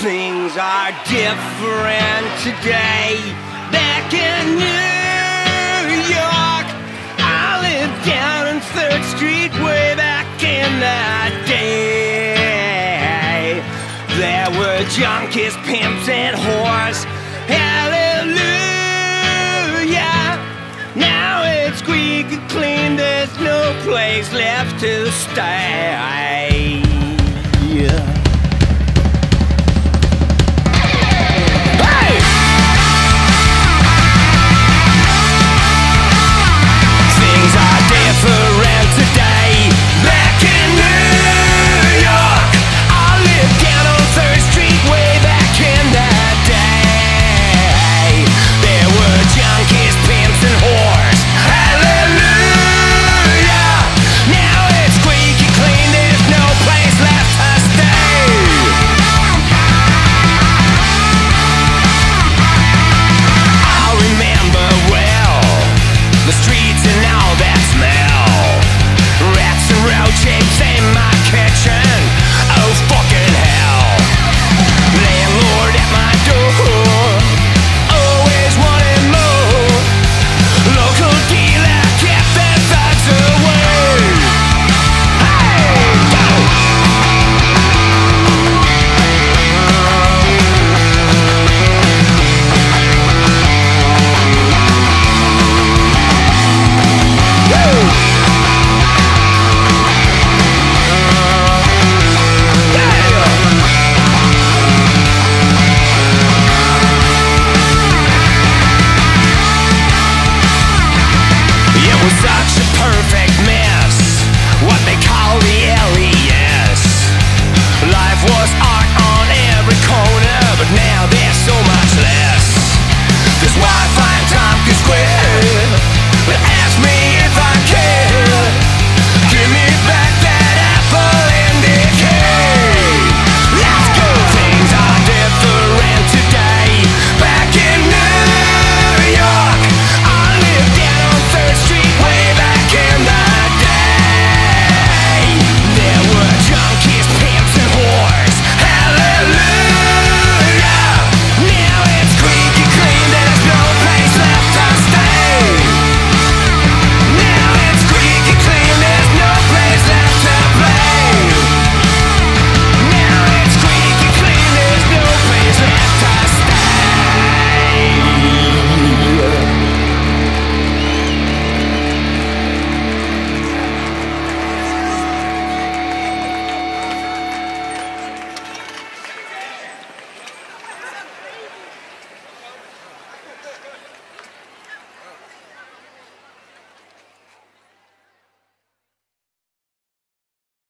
Things are different today. Back in New York, I lived down on Third Street way back in the day. There were junkies, pimps, and whores. Hallelujah. Now it's squeaky clean. There's no place left to stay.